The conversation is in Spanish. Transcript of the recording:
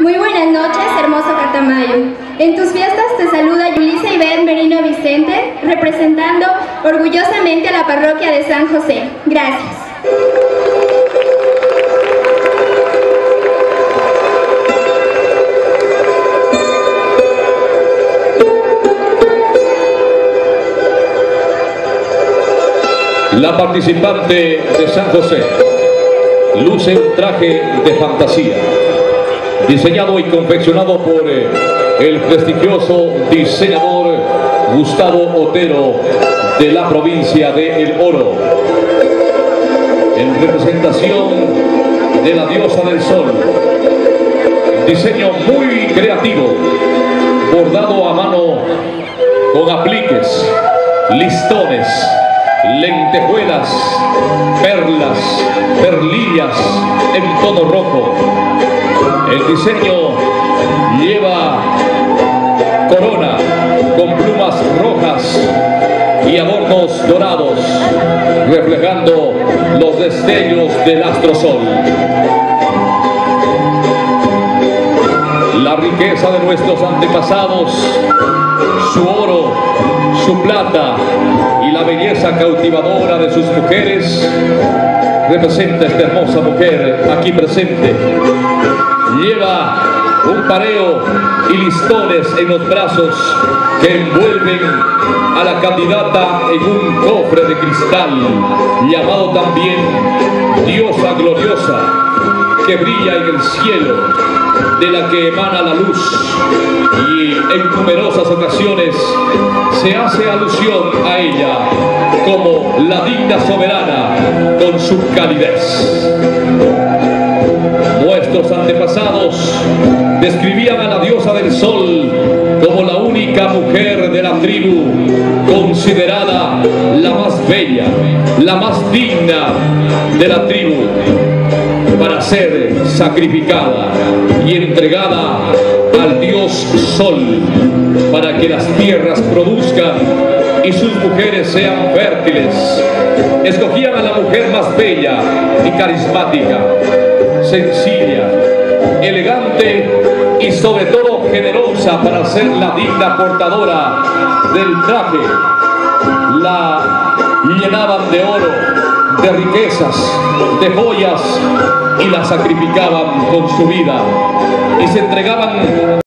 Muy buenas noches, hermoso Catamayo. En tus fiestas te saluda Yulisa Ibet Merino Vicente, representando orgullosamente a la parroquia de San José. Gracias. La participante de San José luce un traje de fantasía, diseñado y confeccionado por eh, el prestigioso diseñador Gustavo Otero de la provincia de El Oro, en representación de la diosa del sol. Diseño muy creativo, bordado a mano con apliques, listones, lentejuelas, perlas, perlillas en tono rojo. El diseño lleva corona con plumas rojas y adornos dorados, reflejando los destellos del astrosol. La riqueza de nuestros antepasados, su oro, su plata y la belleza cautivadora de sus mujeres representa esta hermosa mujer aquí presente. Lleva un pareo y listones en los brazos que envuelven a la candidata en un cofre de cristal llamado también diosa gloriosa que brilla en el cielo, de la que emana la luz y en numerosas ocasiones se hace alusión a ella como la digna soberana con su calidez. Nuestros antepasados describían a la diosa del sol como la única mujer de la tribu considerada la más bella, la más digna de la tribu para ser sacrificada y entregada Sol para que las tierras produzcan y sus mujeres sean fértiles. Escogían a la mujer más bella y carismática, sencilla, elegante y sobre todo generosa para ser la digna portadora del traje. La llenaban de oro, de riquezas, de joyas y la sacrificaban con su vida y se entregaban